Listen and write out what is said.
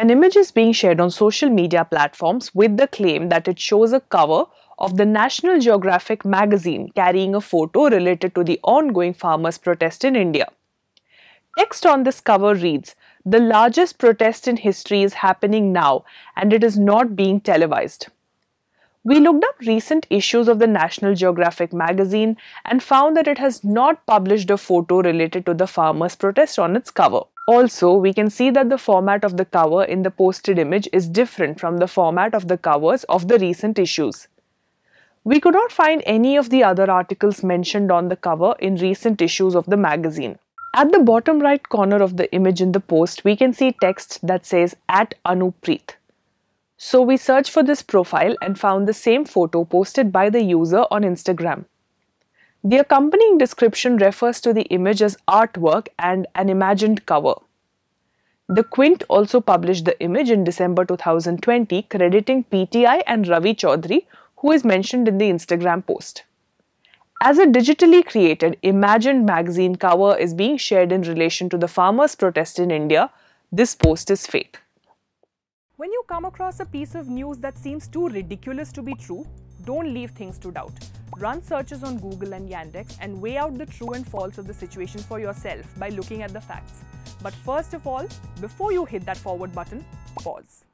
An image is being shared on social media platforms with the claim that it shows a cover of the National Geographic magazine carrying a photo related to the ongoing farmers' protest in India. Text on this cover reads, The largest protest in history is happening now and it is not being televised. We looked up recent issues of the National Geographic magazine and found that it has not published a photo related to the farmers' protest on its cover. Also, we can see that the format of the cover in the posted image is different from the format of the covers of the recent issues. We could not find any of the other articles mentioned on the cover in recent issues of the magazine. At the bottom right corner of the image in the post, we can see text that says at Anupreet. So we searched for this profile and found the same photo posted by the user on Instagram. The accompanying description refers to the image as artwork and an imagined cover. The Quint also published the image in December 2020, crediting PTI and Ravi Chaudhary, who is mentioned in the Instagram post. As a digitally created, imagined magazine cover is being shared in relation to the farmers' protest in India, this post is fake. When you come across a piece of news that seems too ridiculous to be true, don't leave things to doubt. Run searches on Google and Yandex and weigh out the true and false of the situation for yourself by looking at the facts. But first of all, before you hit that forward button, pause.